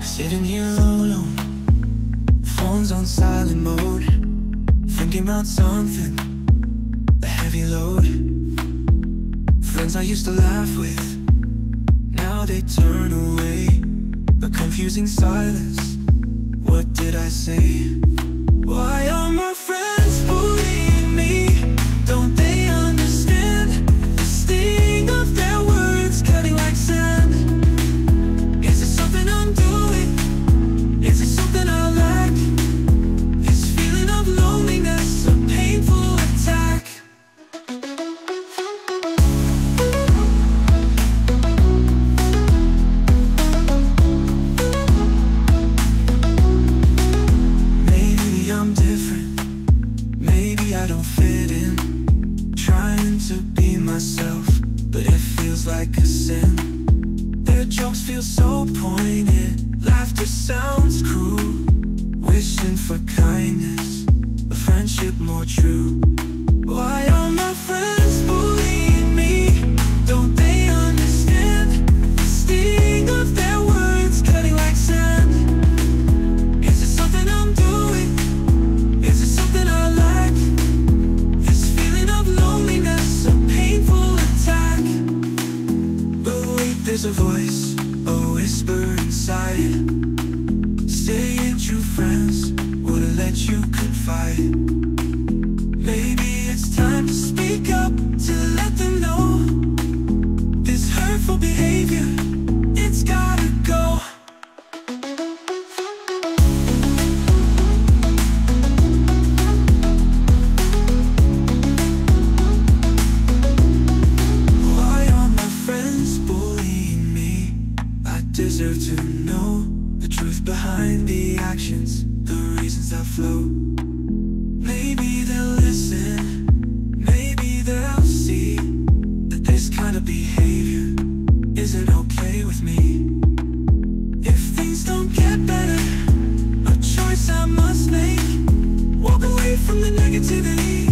Sitting here alone, phone's on silent mode. Thinking about something, a heavy load. Friends I used to laugh with, now they turn away. A confusing silence, what did I say? I don't fit in. Trying to be myself, but it feels like a sin. Their jokes feel so pointed. Laughter sounds cruel. Wishing for kindness, a friendship more true. Why a voice, a whisper inside. Saying true friends would let you confide. Deserve to know the truth behind the actions, the reasons that flow. Maybe they'll listen, maybe they'll see that this kind of behavior isn't okay with me. If things don't get better, a choice I must make. Walk away from the negativity